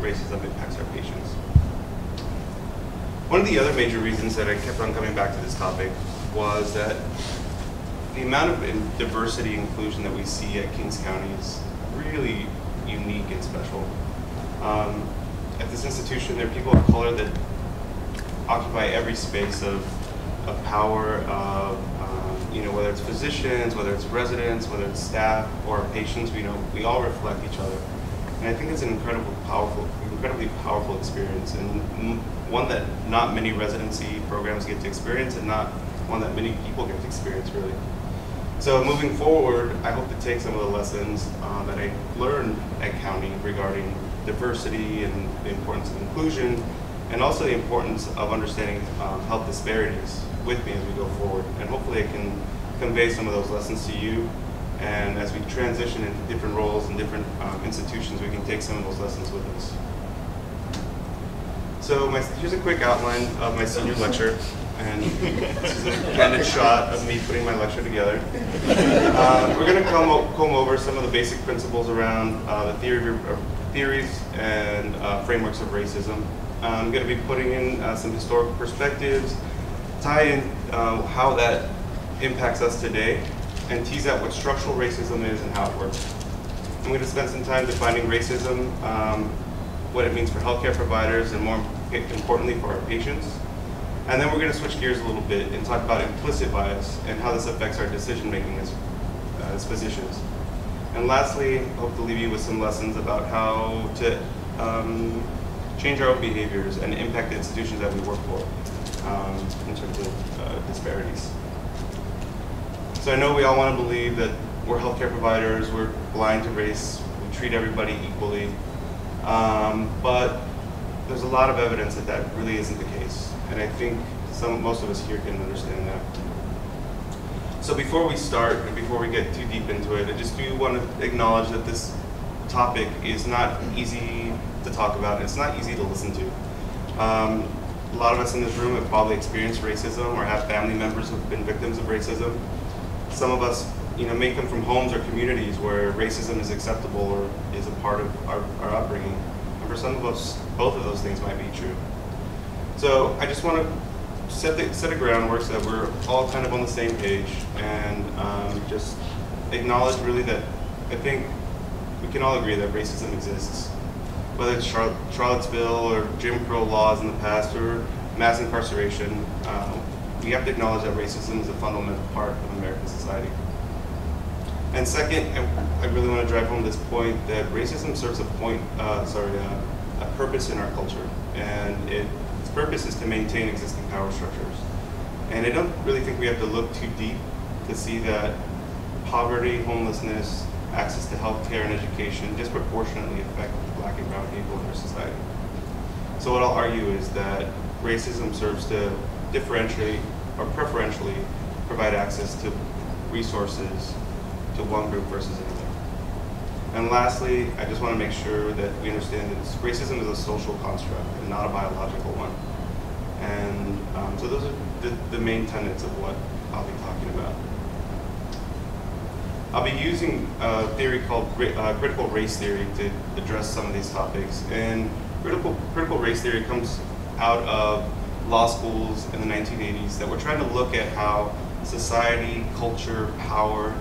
racism impacts our patients. One of the other major reasons that I kept on coming back to this topic was that the amount of diversity inclusion that we see at Kings County is really unique and special. Um, at this institution, there are people of color that occupy every space of, of power, of, um, you know, whether it's physicians, whether it's residents, whether it's staff or patients, we know we all reflect each other. And I think it's an incredible, powerful, incredibly powerful experience and one that not many residency programs get to experience and not one that many people get to experience really. So moving forward, I hope to take some of the lessons uh, that I learned at County regarding diversity and the importance of inclusion, and also the importance of understanding um, health disparities with me as we go forward. And hopefully I can convey some of those lessons to you. And as we transition into different roles and different um, institutions, we can take some of those lessons with us. So my, here's a quick outline of my senior lecture and this is a candid shot of me putting my lecture together. Uh, we're going to comb, comb, over some of the basic principles around uh, the theory, uh, theories and uh, frameworks of racism. I'm going to be putting in uh, some historical perspectives, tie in uh, how that impacts us today, and tease out what structural racism is and how it works. I'm going to spend some time defining racism, um, what it means for healthcare providers, and more importantly for our patients. And then we're going to switch gears a little bit and talk about implicit bias and how this affects our decision making as, uh, as physicians. And lastly, I hope to leave you with some lessons about how to um, change our own behaviors and impact the institutions that we work for um, in terms of uh, disparities. So I know we all want to believe that we're healthcare providers, we're blind to race, we treat everybody equally, um, but there's a lot of evidence that that really isn't the case and I think some most of us here can understand that. So before we start, and before we get too deep into it, I just do want to acknowledge that this topic is not easy to talk about. and It's not easy to listen to. Um, a lot of us in this room have probably experienced racism or have family members who've been victims of racism. Some of us, you know, may come from homes or communities where racism is acceptable or is a part of our, our upbringing. And for some of us, both of those things might be true. So I just want to set the set a groundwork so that we're all kind of on the same page and um, just acknowledge really that I think we can all agree that racism exists. Whether it's Char Charlottesville or Jim Crow laws in the past or mass incarceration, uh, we have to acknowledge that racism is a fundamental part of American society. And second, I, really want to drive home this point that racism serves a point, uh, sorry, uh, a purpose in our culture, and it its purpose is to maintain existing power structures. And I don't really think we have to look too deep to see that poverty, homelessness, access to health care and education disproportionately affect black and brown people in our society. So what I'll argue is that racism serves to differentiate or preferentially provide access to resources to one group versus another. And lastly, I just want to make sure that we understand that racism is a social construct and not a biological one. And um, so those are the, the main tenets of what I'll be talking about. I'll be using a theory called uh, critical race theory to address some of these topics. And critical, critical race theory comes out of law schools in the 1980s that were trying to look at how society, culture, power,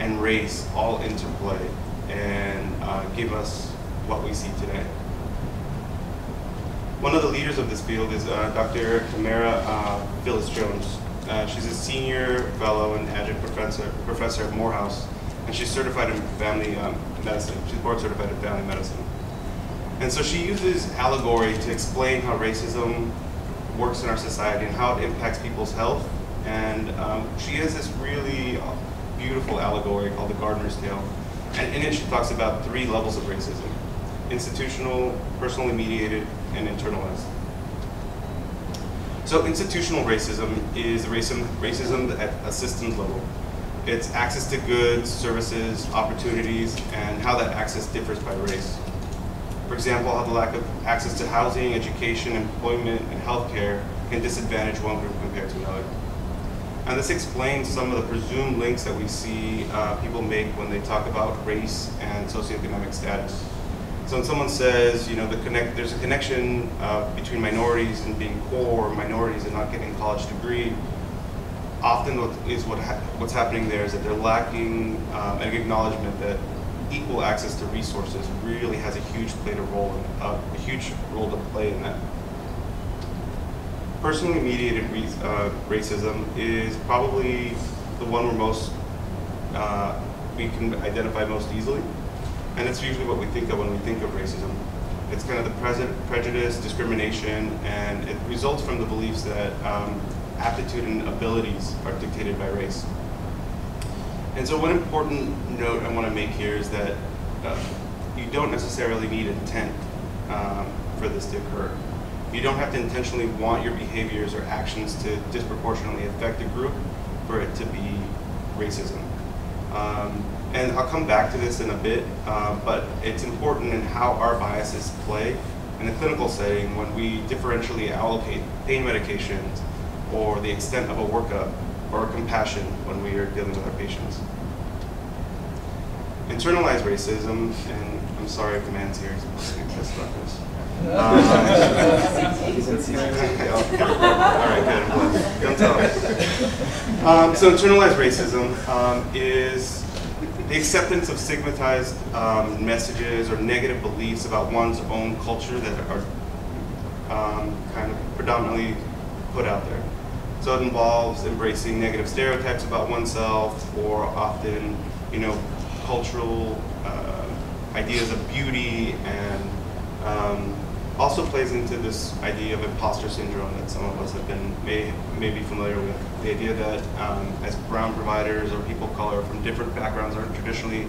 and race all interplay and uh, give us what we see today. One of the leaders of this field is uh, Dr. Camara uh, Phyllis Jones. Uh, she's a senior fellow and adjunct professor, professor at Morehouse, and she's certified in family um, medicine. She's board certified in family medicine. And so she uses allegory to explain how racism works in our society and how it impacts people's health. And um, she has this really beautiful allegory called the Gardener's Tale and in it, she talks about three levels of racism institutional, personally mediated, and internalized. So, institutional racism is racism, racism at a systems level. It's access to goods, services, opportunities, and how that access differs by race. For example, how the lack of access to housing, education, employment, and healthcare can disadvantage one group compared to another. And this explains some of the presumed links that we see uh, people make when they talk about race and socioeconomic status. So when someone says, you know, the connect, there's a connection uh, between minorities and being poor, or minorities and not getting a college degree, often what is what ha what's happening there is that they're lacking um, an acknowledgement that equal access to resources really has a huge play to role in, uh, a huge role to play in that. Personally mediated uh, racism is probably the one we're most uh, we can identify most easily, and it's usually what we think of when we think of racism. It's kind of the present prejudice, discrimination, and it results from the beliefs that um, aptitude and abilities are dictated by race. And so one important note I want to make here is that uh, you don't necessarily need intent um, for this to occur. You don't have to intentionally want your behaviors or actions to disproportionately affect a group for it to be racism. Um, and I'll come back to this in a bit, uh, but it's important in how our biases play in the clinical setting when we differentially allocate pain medications or the extent of a workup or compassion when we are dealing with our patients. Internalized racism, and I'm sorry if the man's here, he's about this. All right, good. Don't tell him. Um, so internalized racism um, is the acceptance of stigmatized um, messages or negative beliefs about one's own culture that are um, kind of predominantly put out there. So it involves embracing negative stereotypes about oneself or often, you know, cultural uh, ideas of beauty and um, also plays into this idea of imposter syndrome that some of us have been may, may be familiar with. The idea that um, as brown providers or people of color from different backgrounds are traditionally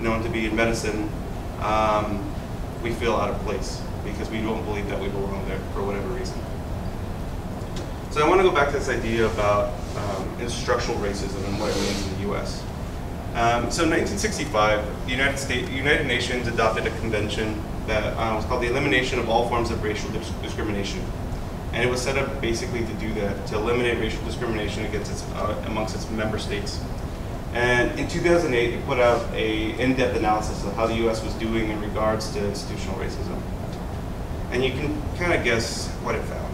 known to be in medicine, um, we feel out of place because we don't believe that we belong there for whatever reason. So I want to go back to this idea about um, structural racism and what it means in the U.S. Um, so in 1965, the United States, United Nations adopted a convention that uh, was called the Elimination of All Forms of Racial Dis Discrimination. And it was set up basically to do that, to eliminate racial discrimination against its, uh, amongst its member states. And in 2008, it put out a in-depth analysis of how the U.S. was doing in regards to institutional racism. And you can kind of guess what it found.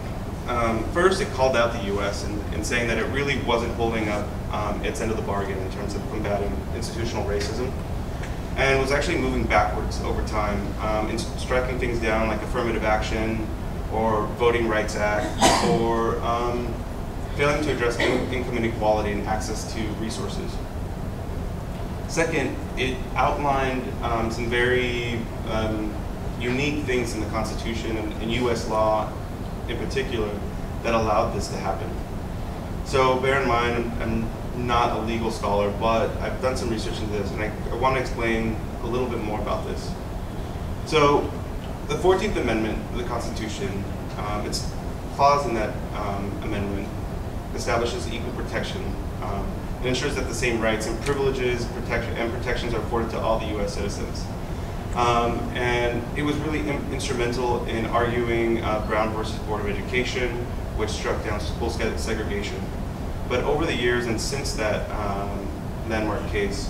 Um, first, it called out the U.S. in, in, saying that it really wasn't holding up um, its end of the bargain in terms of combating institutional racism, and was actually moving backwards over time, um, in striking things down like affirmative action or Voting Rights Act, or um, failing to address income inequality and access to resources. Second, it outlined um, some very um, unique things in the Constitution and, and U.S. law in particular that allowed this to happen. So bear in mind, I'm, not a legal scholar, but I've done some research into this, and I, I want to explain a little bit more about this. So the 14th Amendment of the Constitution, um, its clause in that um, amendment establishes equal protection. Um, it ensures that the same rights and privileges protection, and protections are afforded to all the U.S. citizens. Um, and it was really instrumental in arguing uh, Brown versus Board of Education, which struck down school segregation. But over the years and since that um, landmark case,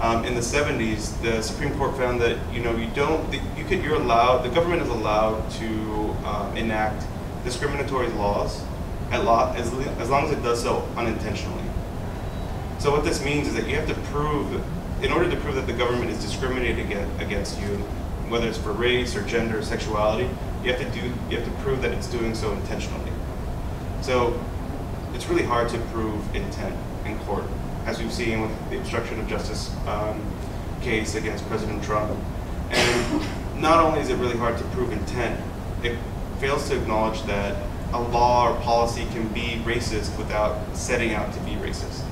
um, in the 70s, the Supreme Court found that you know you don't you could you're allowed the government is allowed to um, enact discriminatory laws at law as as long as it does so unintentionally. So what this means is that you have to prove in order to prove that the government is discriminating against you, whether it's for race or gender or sexuality, you have to do you have to prove that it's doing so intentionally. So it's really hard to prove intent in court, as we've seen with the obstruction of justice um, case against President Trump. And not only is it really hard to prove intent, it fails to acknowledge that a law or policy can be racist without setting out to be racist.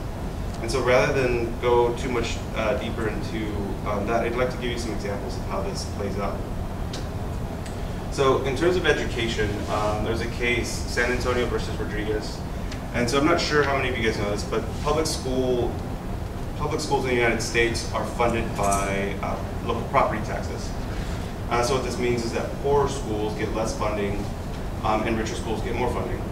And so rather than go too much uh, deeper into um, that, I'd like to give you some examples of how this plays out. So in terms of education, um, there's a case, San Antonio versus Rodriguez. And so I'm not sure how many of you guys know this, but public school public schools in the United States are funded by uh, local property taxes. Uh, so what this means is that poorer schools get less funding um, and richer schools get more funding.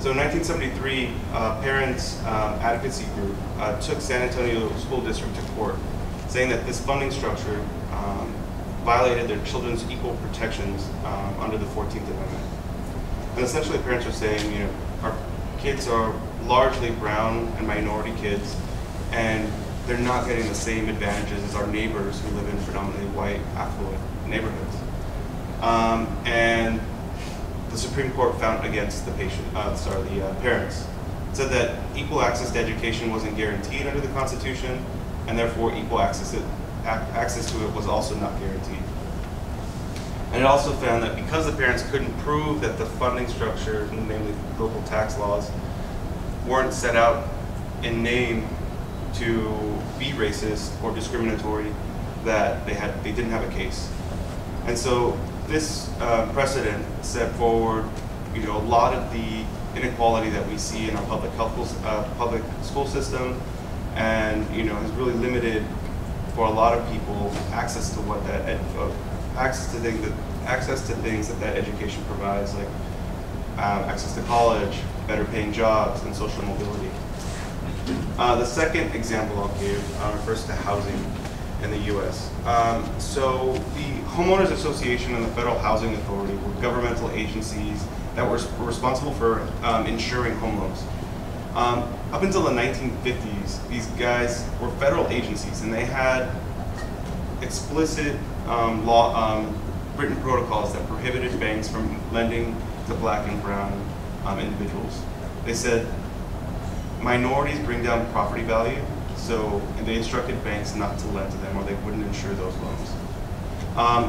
So in 1973, uh, Parents um, Advocacy Group uh, took San Antonio School District to court, saying that this funding structure um, violated their children's equal protections um, under the 14th Amendment. And essentially, parents are saying, you know, our kids are largely brown and minority kids, and they're not getting the same advantages as our neighbors who live in predominantly white, affluent neighborhoods. Um, and the Supreme Court found against the patient, uh, sorry, the uh, parents. It said that equal access to education wasn't guaranteed under the Constitution, and therefore equal access to, access to it was also not guaranteed. And it also found that because the parents couldn't prove that the funding structure, namely local tax laws, weren't set out in name to be racist or discriminatory, that they had they didn't have a case. And so this uh, precedent set forward, you know, a lot of the inequality that we see in our public health uh, public school system, and you know, has really limited for a lot of people access to what that ed, uh, access to things that access to things that that education provides, like um, access to college, better paying jobs, and social mobility. Uh, the second example I'll give uh, refers to housing in the U.S. Um, so the Homeowners Association and the Federal Housing Authority were governmental agencies that were responsible for um, insuring home loans. Um, up until the 1950s, these guys were federal agencies and they had explicit um, law, um, written protocols that prohibited banks from lending to black and brown um, individuals. They said minorities bring down property value, so they instructed banks not to lend to them or they wouldn't insure those loans. Um,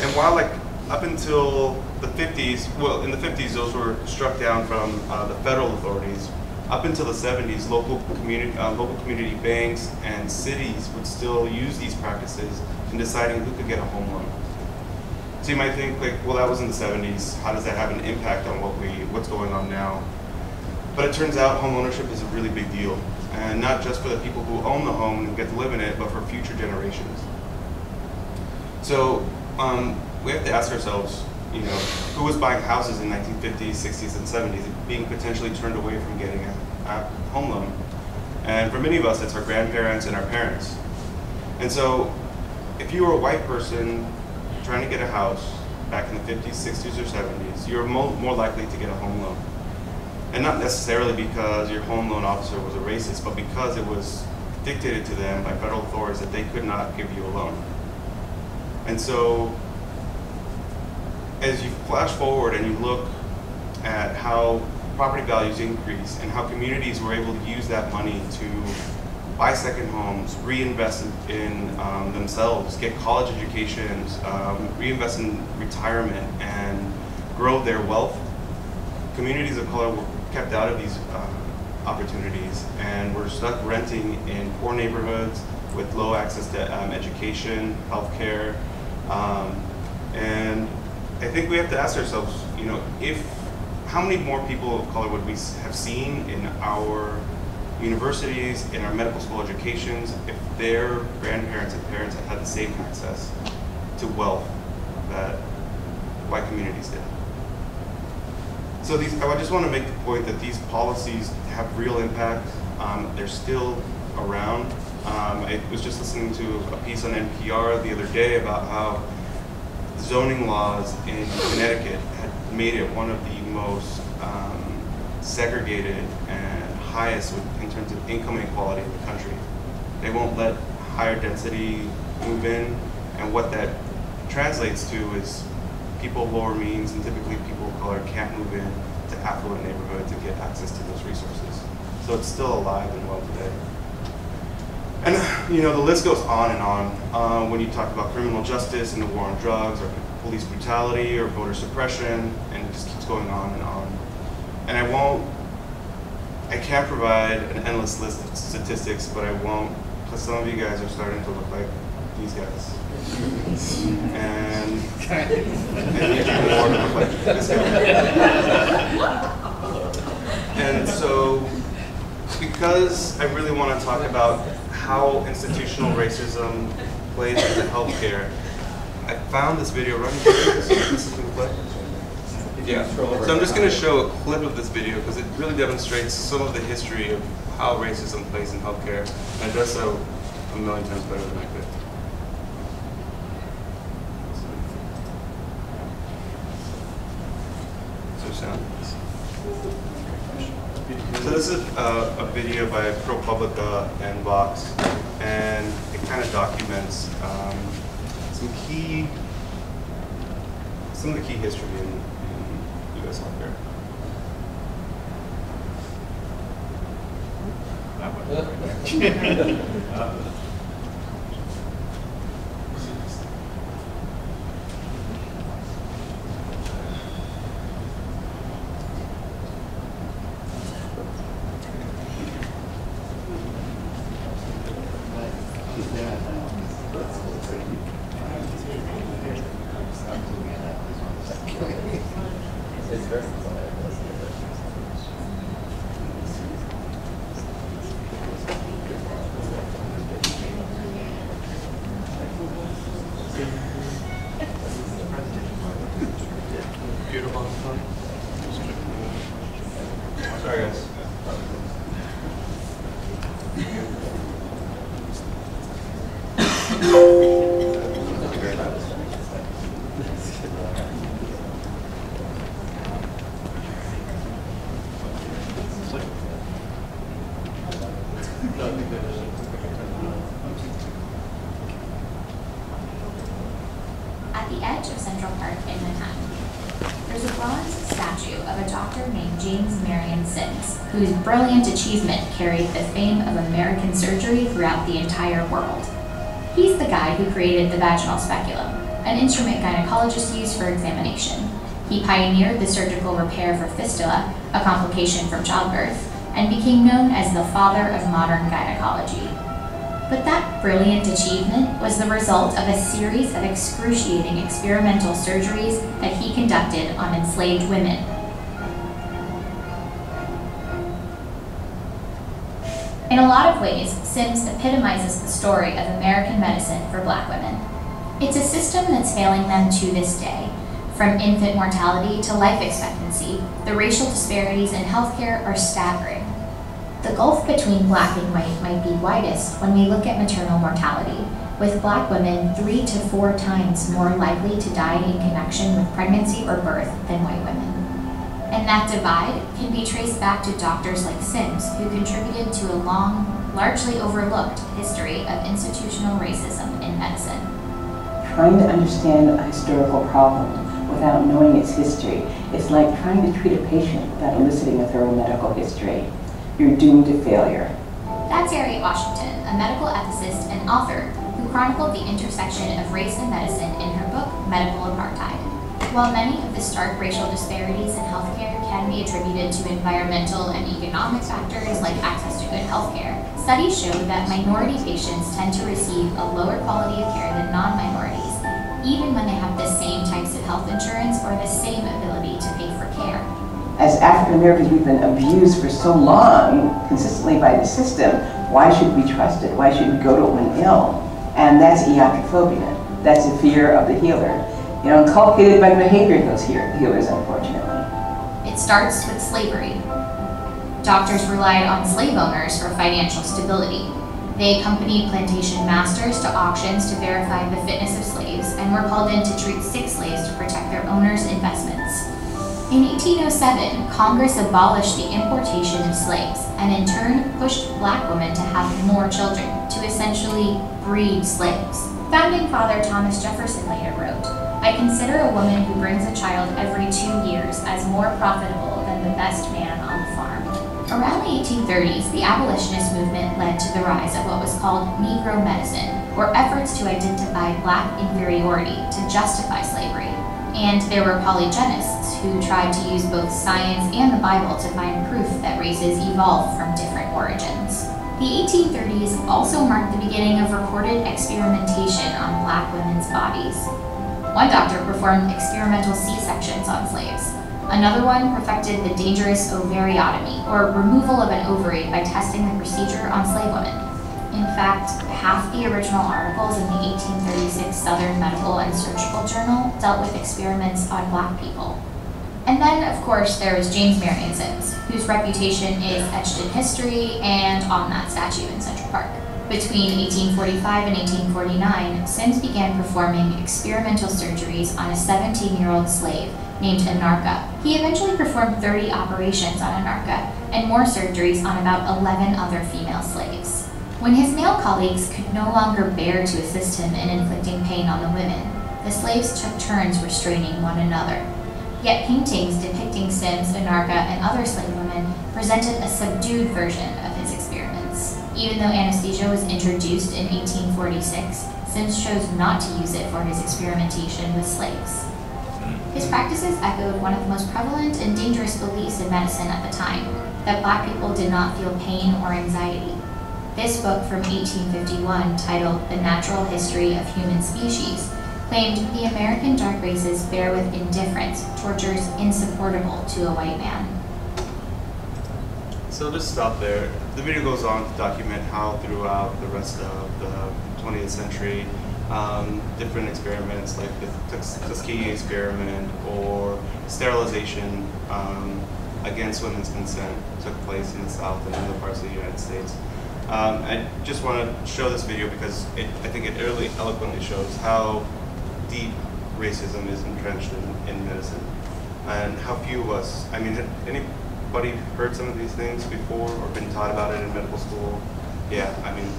and while like up until the 50s, well, in the 50s, those were struck down from uh, the federal authorities. Up until the 70s, local community, uh, local community banks and cities would still use these practices in deciding who could get a home loan. So you might think, like, well, that was in the 70s. How does that have an impact on what we, what's going on now? But it turns out home ownership is a really big deal, and not just for the people who own the home and get to live in it, but for future generations. So um, we have to ask ourselves, you know, who was buying houses in 1950s, 60s, and 70s, being potentially turned away from getting a, a home loan. And for many of us, it's our grandparents and our parents. And so if you were a white person trying to get a house back in the 50s, 60s, or 70s, you're more, more likely to get a home loan. And not necessarily because your home loan officer was a racist, but because it was dictated to them by federal authorities that they could not give you a loan. And so as you flash forward and you look at how property values increase and how communities were able to use that money to buy second homes, reinvest in um, themselves, get college educations, um, reinvest in retirement, and grow their wealth, communities of color were kept out of these uh, opportunities and were stuck renting in poor neighborhoods with low access to um, education, healthcare, um, and I think we have to ask ourselves, you know, if how many more people of color would we have seen in our universities, in our medical school educations, if their grandparents and parents had had the same access to wealth that white communities did. So these, I just want to make the point that these policies have real impact. Um, they're still around. Um, I was just listening to a piece on NPR the other day about how zoning laws in Connecticut had made it one of the most um, segregated and highest in terms of income inequality in the country. They won't let higher density move in, and what that translates to is people of lower means and typically people color can't move in to affluent neighborhoods to get access to those resources. So it's still alive and well today. And you know, the list goes on and on. Um, when you talk about criminal justice and the war on drugs, or police brutality, or voter suppression, and it just keeps going on and on. And I won't, I can't provide an endless list of statistics, but I won't, because some of you guys are starting to look like these guys. And, and even more to look like this guy. and so, because I really want to talk about how institutional racism plays into healthcare. I found this video running. This, this is going play. Yeah. So I'm just going to show a clip of this video because it really demonstrates some of the history of how racism plays in healthcare, and it does so a million times better than I could. down. So this is a, a video by ProPublica and Vox, and it kind of documents um, some key, some of the key history in, in U.S. healthcare. Sorry, guys. At the edge of Central Park in Manhattan, there's a bronze statue of a doctor named James Marion Sims, whose brilliant achievement carried the fame of American surgery throughout the entire world. He's the guy who created the vaginal speculum, an instrument gynecologists use for examination. He pioneered the surgical repair for fistula, a complication from childbirth, and became known as the father of modern gynecology. But that brilliant achievement was the result of a series of excruciating experimental surgeries that he conducted on enslaved women. In a lot of ways, Sims epitomizes the story of American medicine for black women. It's a system that's failing them to this day. From infant mortality to life expectancy, the racial disparities in healthcare are staggering. The gulf between black and white might be widest when we look at maternal mortality, with black women three to four times more likely to die in connection with pregnancy or birth than white women. And that divide can be traced back to doctors like Sims, who contributed to a long, largely overlooked history of institutional racism in medicine. Trying to understand a historical problem without knowing its history is like trying to treat a patient without eliciting a thorough medical history. You're doomed to failure. That's Harriet Washington, a medical ethicist and author who chronicled the intersection of race and medicine in her book, Medical Apartheid. While many of the stark racial disparities in healthcare can be attributed to environmental and economic factors like access to good healthcare, studies show that minority patients tend to receive a lower quality of care than non-minorities, even when they have the same types of health insurance or the same ability to pay for care. As African Americans, we've been abused for so long, consistently by the system. Why should we trust it? Why should we go to when ill? And that's iatrophobia. That's a fear of the healer. You know, inculcated by the behavior of those healers, unfortunately. It starts with slavery. Doctors relied on slave owners for financial stability. They accompanied plantation masters to auctions to verify the fitness of slaves and were called in to treat sick slaves to protect their owners' investments. In 1807, Congress abolished the importation of slaves and in turn pushed black women to have more children, to essentially breed slaves. Founding Father Thomas Jefferson later wrote, I consider a woman who brings a child every two years as more profitable than the best man on the farm. Around the 1830s, the abolitionist movement led to the rise of what was called Negro medicine, or efforts to identify black inferiority to justify slavery. And there were polygenists who tried to use both science and the Bible to find proof that races evolved from different origins. The 1830s also marked the beginning of recorded experimentation on black women's bodies. One doctor performed experimental C-sections on slaves. Another one perfected the dangerous ovariotomy, or removal of an ovary by testing the procedure on slave women. In fact, half the original articles in the 1836 Southern Medical and Surgical Journal dealt with experiments on black people. And then, of course, there is James Marion Sims, whose reputation is etched in history and on that statue in Central Park. Between 1845 and 1849, Sims began performing experimental surgeries on a 17 year old slave named Anarcha. He eventually performed 30 operations on Anarcha and more surgeries on about 11 other female slaves. When his male colleagues could no longer bear to assist him in inflicting pain on the women, the slaves took turns restraining one another. Yet paintings depicting Sims, Anarcha, and other slave women presented a subdued version of. Even though anesthesia was introduced in 1846, Sims chose not to use it for his experimentation with slaves. His practices echoed one of the most prevalent and dangerous beliefs in medicine at the time that black people did not feel pain or anxiety. This book from 1851, titled The Natural History of Human Species, claimed the American dark races bear with indifference tortures insupportable to a white man. So just stop there. The video goes on to document how throughout the rest of the 20th century, um, different experiments like the Tus- Tuskegee experiment or sterilization um, against women's consent took place in the South and other parts of the United States. Um, I just want to show this video because it, I think it really eloquently shows how deep racism is entrenched in, in medicine and how few of us, I mean, had anybody heard some of these things before or been taught about it in medical school? Yeah, I mean,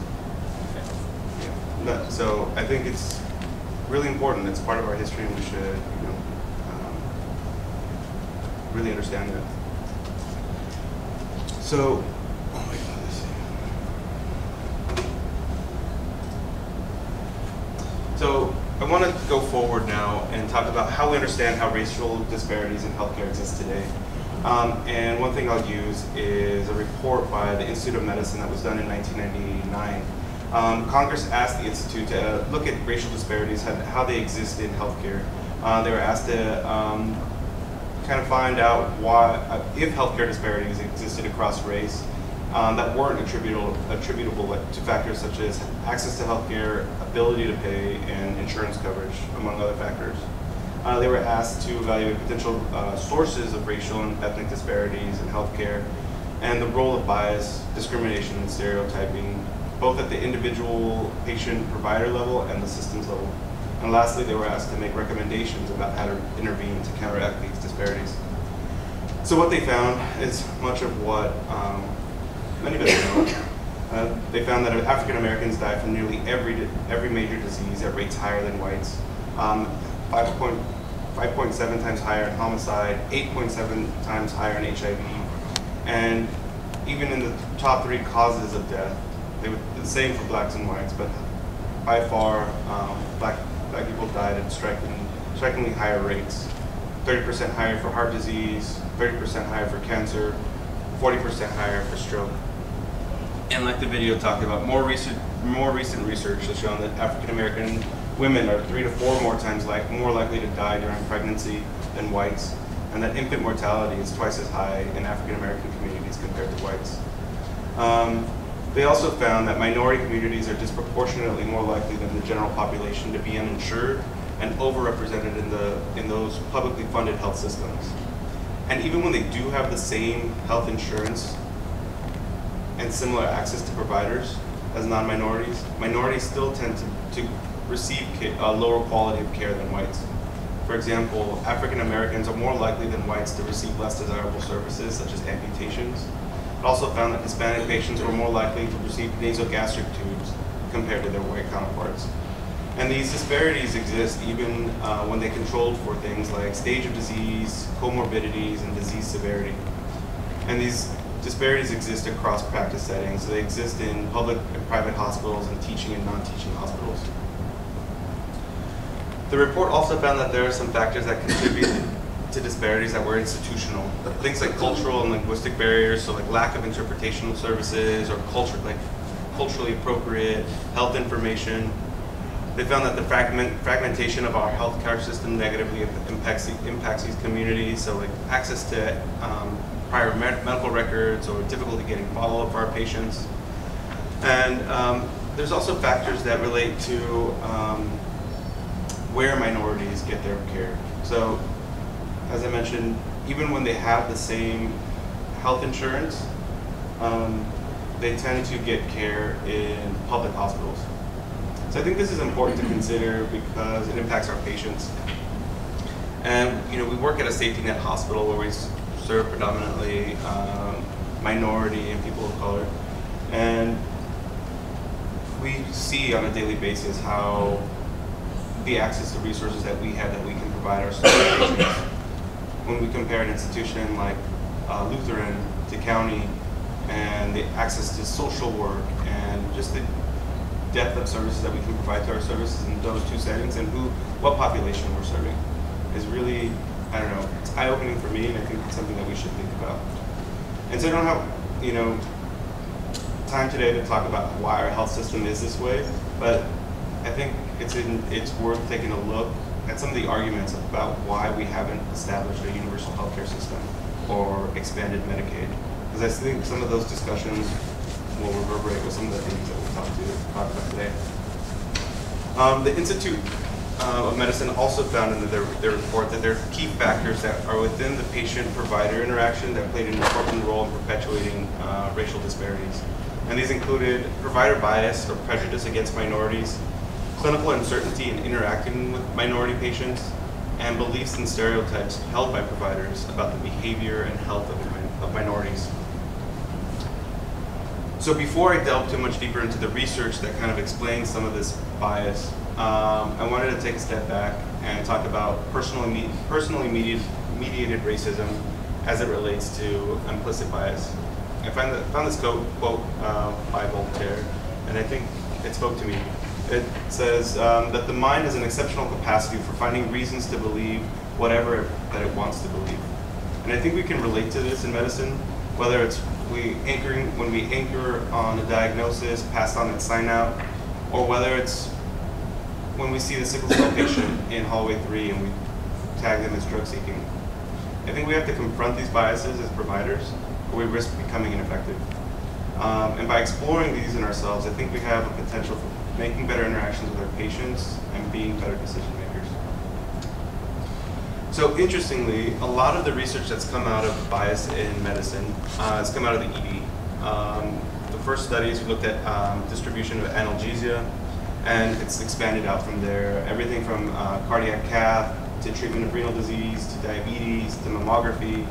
yeah. So I think it's really important. It's part of our history and we should, you know, um, really understand that. So, oh my. So I want to go forward now and talk about how we understand how racial disparities in healthcare exist today. Um, and one thing I'll use is a report by the Institute of Medicine that was done in 1999. Um, Congress asked the Institute to look at racial disparities, how- how they exist in healthcare. Uh, they were asked to um, kind of find out why, uh, if healthcare disparities existed across race um, that weren't attributable, attributable to factors such as access to healthcare, ability to pay, and insurance coverage, among other factors. Uh, they were asked to evaluate potential uh, sources of racial and ethnic disparities in healthcare and the role of bias, discrimination, and stereotyping, both at the individual patient provider level and the systems level. And lastly, they were asked to make recommendations about how to intervene to counteract these disparities. So what they found is much of what um, many of us know. Uh, they found that African Americans die from nearly every every major disease at rates higher than whites. Um, 5.7 times higher in homicide, 8.7 times higher in HIV, and even in the top three causes of death, they were the same for blacks and whites, but by far, um, black, black people died at striking, strikingly higher rates. 30% higher for heart disease, 30% higher for cancer, 40% higher for stroke. And like the video talked about, more recent, more recent research has shown that African American women are three to four more times like more likely to die during pregnancy than whites, and that infant mortality is twice as high in African American communities compared to whites. Um, they also found that minority communities are disproportionately more likely than the general population to be uninsured and overrepresented in the in those publicly funded health systems. And even when they do have the same health insurance and similar access to providers as non-minorities, minorities still tend to, to receive a lower quality of care than whites. For example, African Americans are more likely than whites to receive less desirable services such as amputations. It also found that Hispanic patients were more likely to receive nasogastric tubes compared to their white counterparts. And these disparities exist even uh, when they controlled for things like stage of disease, comorbidities, and disease severity. And these disparities exist across practice settings. They exist in public and private hospitals and teaching and non-teaching hospitals. The report also found that there are some factors that contribute to disparities that were institutional. Things like cultural and linguistic barriers, so like lack of interpretational services or culture, like culturally appropriate health information. They found that the fragment, fragmentation of our healthcare system negatively impacts, impacts these communities. So like access to um, prior med- medical records or difficulty getting follow-up for our patients. And um, there's also factors that relate to um, where minorities get their care. So, as I mentioned, even when they have the same health insurance, um, they tend to get care in public hospitals. So I think this is important to consider because it impacts our patients. And you know, we work at a safety net hospital where we serve predominantly um, minority and people of color, and we see on a daily basis how the access to resources that we have that we can provide our students. When we compare an institution like uh, Lutheran to county, and the access to social work, and just the depth of services that we can provide to our services in those two settings, and who, what population we're serving, is really, I don't know, it's eye-opening for me, and I think it's something that we should think about. And so I don't have, you know, time today to talk about why our health system is this way, but I think it's in, it's worth taking a look at some of the arguments about why we haven't established a universal healthcare system or expanded Medicaid. Because I think some of those discussions will reverberate with some of the things that we'll talk, to, talk about today. Um, the Institute uh, of Medicine also found in their, their report that there are key factors that are within the patient-provider interaction that played an important role in perpetuating uh, racial disparities. And these included provider bias or prejudice against minorities, clinical uncertainty in interacting with minority patients, and beliefs and stereotypes held by providers about the behavior and health of, of minorities. So before I delve too much deeper into the research that kind of explains some of this bias, um, I wanted to take a step back and talk about personally, personally mediated, mediated racism as it relates to implicit bias. I find that, found this quote, quote uh, by Voltaire, and I think it spoke to me. It says um, that the mind has an exceptional capacity for finding reasons to believe whatever that it wants to believe. And I think we can relate to this in medicine, whether it's we anchoring when we anchor on a diagnosis, pass on its sign out, or whether it's when we see the sickle cell patient in hallway three and we tag them as drug seeking. I think we have to confront these biases as providers, or we risk becoming ineffective. Um, and by exploring these in ourselves, I think we have a potential for making better interactions with our patients and being better decision makers. So interestingly, a lot of the research that's come out of bias in medicine uh, has come out of the ED. Um, the first studies looked at um, distribution of analgesia, and it's expanded out from there. Everything from uh, cardiac cath to treatment of renal disease to diabetes to mammography.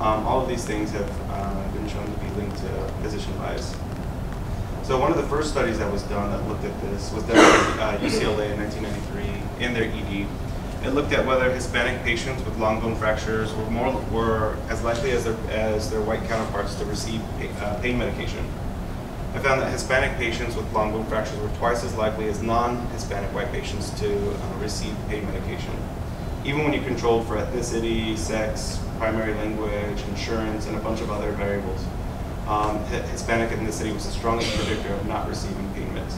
Um, all of these things have uh, been shown to be linked to physician bias. So one of the first studies that was done that looked at this was done at uh, UCLA in 1993 in their ED. It looked at whether Hispanic patients with long bone fractures were more were as likely as their, as their white counterparts to receive uh, pain medication. I found that Hispanic patients with long bone fractures were twice as likely as non-Hispanic white patients to uh, receive pain medication. Even when you controlled for ethnicity, sex, primary language, insurance, and a bunch of other variables um, Hispanic ethnicity was the strongest predictor of not receiving pain meds.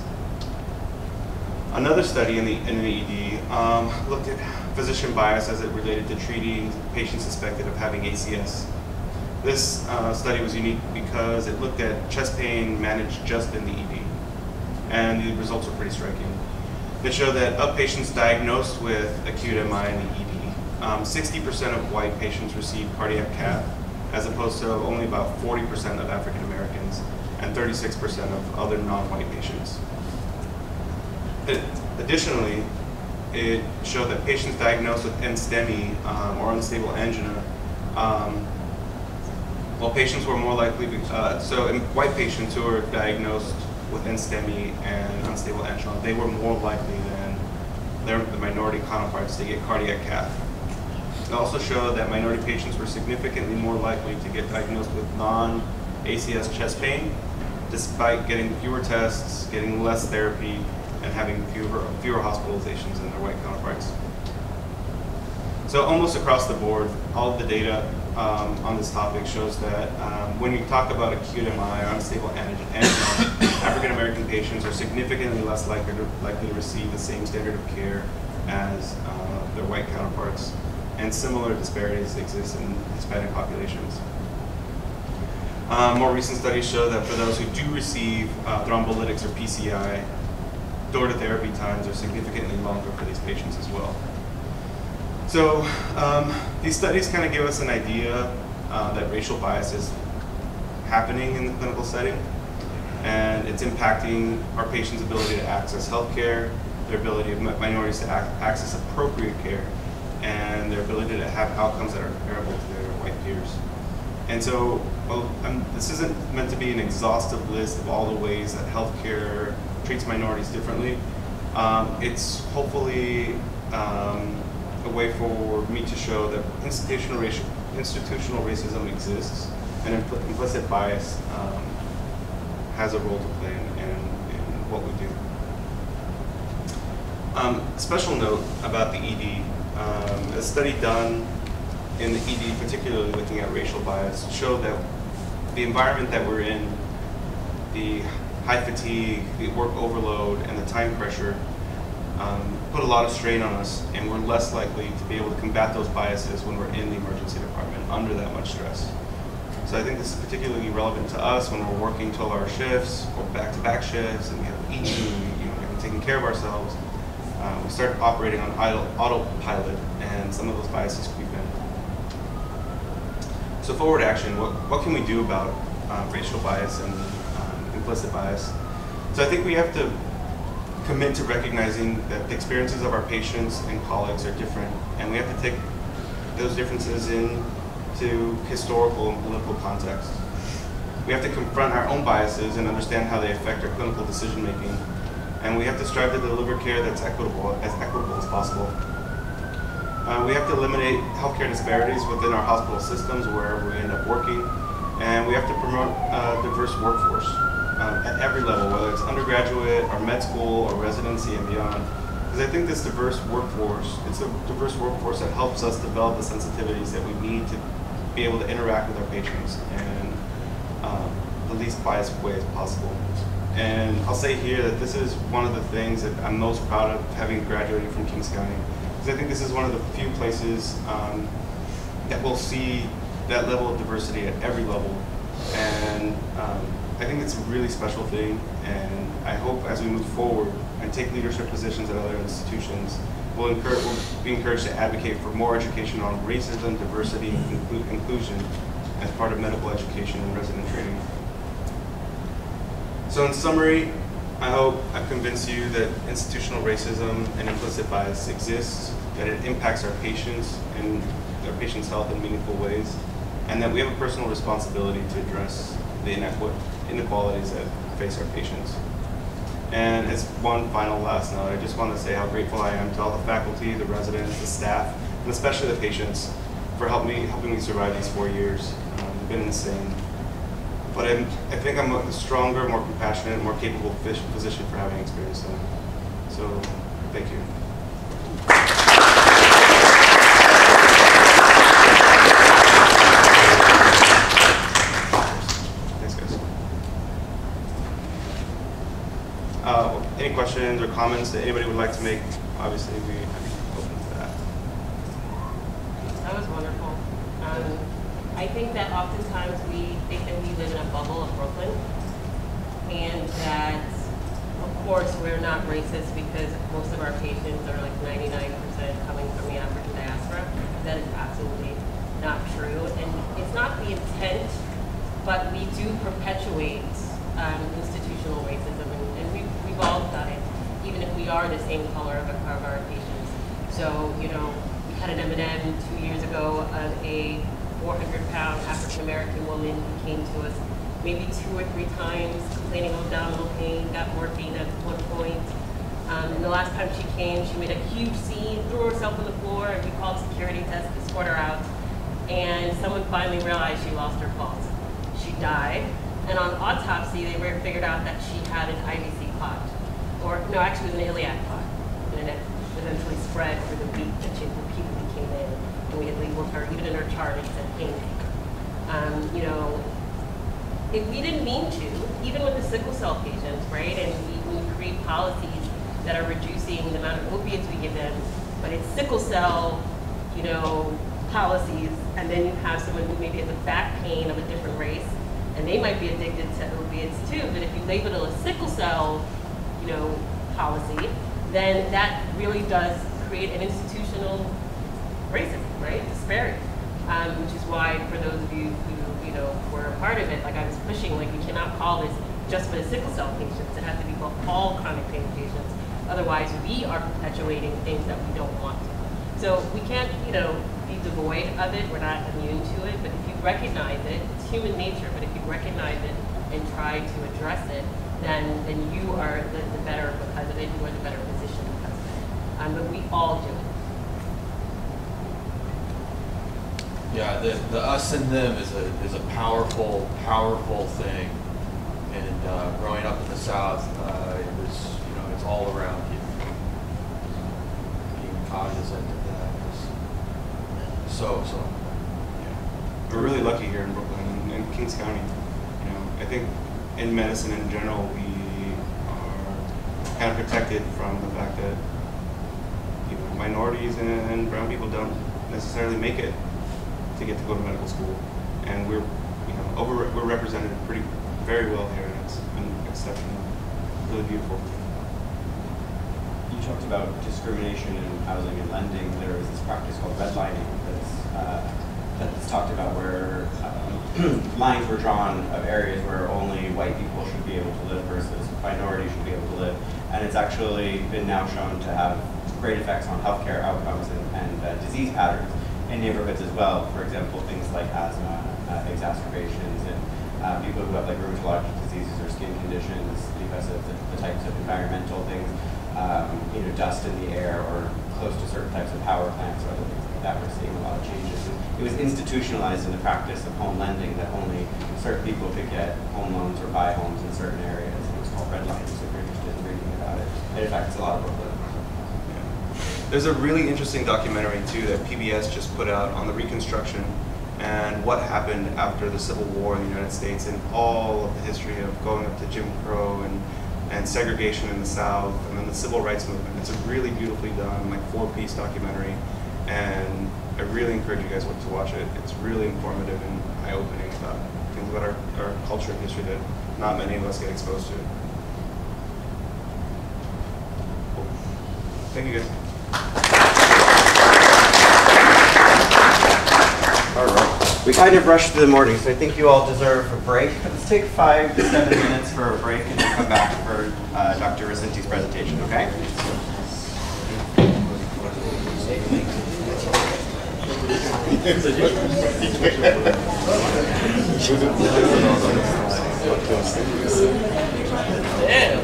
Another study in the, in the ED um, looked at physician bias as it related to treating patients suspected of having ACS. This uh, study was unique because it looked at chest pain managed just in the ED, and the results were pretty striking. It showed that of patients diagnosed with acute MI in the ED, 60% um, of white patients received cardiac cath, as opposed to only about 40% of African Americans and 36% of other non-white patients. It, additionally, it showed that patients diagnosed with NSTEMI um, or unstable angina, um, well, patients were more likely, uh, so in white patients who were diagnosed with NSTEMI and unstable angina, they were more likely than their the minority counterparts to get cardiac cath. Also showed that minority patients were significantly more likely to get diagnosed with non-ACS chest pain, despite getting fewer tests, getting less therapy, and having fewer, fewer hospitalizations than their white counterparts. So almost across the board, all of the data um, on this topic shows that um, when you talk about acute MI or unstable angina, African American patients are significantly less likely to, likely to receive the same standard of care as uh, their white counterparts and similar disparities exist in Hispanic populations. Um, more recent studies show that for those who do receive uh, thrombolytics or PCI, door to therapy times are significantly longer for these patients as well. So um, these studies kind of give us an idea uh, that racial bias is happening in the clinical setting. and it's impacting our patients' ability to access healthcare, their ability of minorities to ac- access appropriate care, and their ability to have outcomes that are comparable to their white peers. And so, well, this isn't meant to be an exhaustive list of all the ways that healthcare treats minorities differently. Um, it's hopefully um, a way for me to show that institutional, raci- institutional racism exists and impl- implicit bias um, has a role to play in, in, in what we do. Um, special note about the ED. Um, a study done in the ED, particularly looking at racial bias, showed that the environment that we're in, the high fatigue, the work overload, and the time pressure um, put a lot of strain on us, and we're less likely to be able to combat those biases when we're in the emergency department under that much stress. So I think this is particularly relevant to us when we're working 12-hour shifts or back-to-back shifts, and we have eaten, you know, we haven't care of ourselves. Uh, we start operating on idle, autopilot, and some of those biases creep in. So forward action, what, what can we do about uh, racial bias and um, implicit bias? So I think we have to commit to recognizing that the experiences of our patients and colleagues are different, and we have to take those differences into historical and political context. We have to confront our own biases and understand how they affect our clinical decision making, and we have to strive to deliver care that's equitable, as equitable as possible. Uh, we have to eliminate healthcare disparities within our hospital systems wherever we end up working, and we have to promote a diverse workforce um, at every level, whether it's undergraduate or med school or residency and beyond. Because I think this diverse workforce, it's a diverse workforce that helps us develop the sensitivities that we need to be able to interact with our patients in um, the least biased way as possible. And I'll say here that this is one of the things that I'm most proud of having graduated from Kings County. Because I think this is one of the few places um, that will see that level of diversity at every level. And um, I think it's a really special thing. And I hope as we move forward and take leadership positions at other institutions, we'll, we'll be encouraged to advocate for more education on racism, diversity, and inclu- inclusion as part of medical education and resident training. So in summary, I hope I've convinced you that institutional racism and implicit bias exists, that it impacts our patients and our patients' health in meaningful ways, and that we have a personal responsibility to address the inequalities that face our patients. And as one final last note, I just want to say how grateful I am to all the faculty, the residents, the staff, and especially the patients for helping me, helping me survive these four years. Um, they've been insane. But I'm, I think I'm a stronger, more compassionate, more capable phys- physician for having experienced them. So, thank you. Thanks, guys. Uh, any questions or comments that anybody would like to make? Obviously, we I'm open to that. That was wonderful. Um, I think that oftentimes we think that we live in a bubble of Brooklyn, and that, of course, we're not racist because most of our patients are like 99% coming from the African diaspora. That is absolutely not true, and it's not the intent, but we do perpetuate um, institutional racism, and, and we, we've all done it, even if we are the same color of, of our patients. So, you know, we had an M&M two years ago of a 400-pound African-American woman who came to us maybe two or three times complaining of abdominal pain, got morphine at one point. Um, and the last time she came, she made a huge scene, threw herself on the floor, and we called security to escort her out. And someone finally realized she lost her pulse. She died, and on autopsy, they figured out that she had an IVC clot, or no, actually it was an iliac clot, and it eventually spread for the week that she repeatedly came in, and we had labeled her, even in her chart, it said Um, you know, if we didn't mean to, even with the sickle cell patients, right, and we, we create policies that are reducing the amount of opiates we give them, but it's sickle cell, you know, policies, and then you have someone who maybe has a back pain of a different race, and they might be addicted to opiates too, but if you label it a sickle cell, you know, policy, then that really does create an institutional racism, right, disparity. Um, which is why, for those of you who, you know, were a part of it, like I was pushing, like we cannot call this just for the sickle cell patients. It has to be for all chronic pain patients. Otherwise, we are perpetuating things that we don't want. So we can't, you know, be devoid of it. We're not immune to it. But if you recognize it, it's human nature. But if you recognize it and try to address it, then then you are the, the better because of it. You are the better position because of it. Um, but we all do it. Yeah, the, the us and them is a is a powerful, powerful thing. And uh, growing up in the South, uh, it was you know it's all around you. Being cognizant of that is so so. We're really lucky here in Brooklyn and in Kings County. You know, I think in medicine in general, we are kind of protected from the fact that you know minorities and brown people don't necessarily make it to get to go to medical school, and we're you know over we're represented pretty very well here, and it's been exceptional, really beautiful. You talked about discrimination in housing and lending. There is this practice called redlining that's, uh, that's talked about where um, lines were drawn of areas where only white people should be able to live versus minorities should be able to live. And it's actually been now shown to have great effects on healthcare outcomes and, and uh, disease patterns in neighborhoods as well. For example, things like asthma uh, exacerbations and uh, people who have like rheumatologic diseases or skin conditions because of the, the types of environmental things, um, you know, dust in the air or close to certain types of power plants or other things like that. We're seeing a lot of changes. And it was institutionalized in the practice of home lending that only certain people could get home loans or buy homes in certain areas. It was called redlining. So if you're interested in reading about it, it affects a lot of Brooklyn. There's a really interesting documentary too that PBS just put out on the Reconstruction and what happened after the Civil War in the United States and all of the history of going up to Jim Crow and, and segregation in the South and then the Civil Rights Movement. It's a really beautifully done, like four-piece documentary, and I really encourage you guys to watch it. It's really informative and eye-opening about things about our, our culture and history that not many of us get exposed to. Cool. Thank you guys. All right. We kind of rushed through the morning, so I think you all deserve a break. Let's take five to seven minutes for a break and then come back for uh, Dr. Racinti's presentation, okay?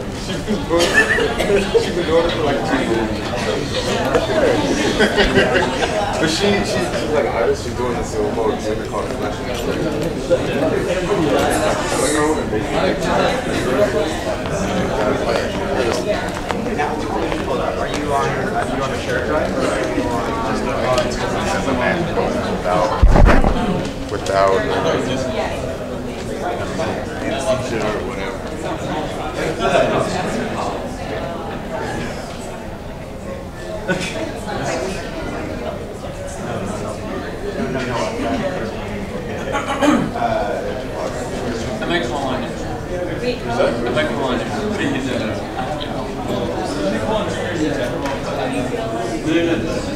But she, she's, she's like an artist. She's doing this in mode. She's gonna call it flash. Are you on, are you on the share drive are you on just Without, without, like it. Like calling it.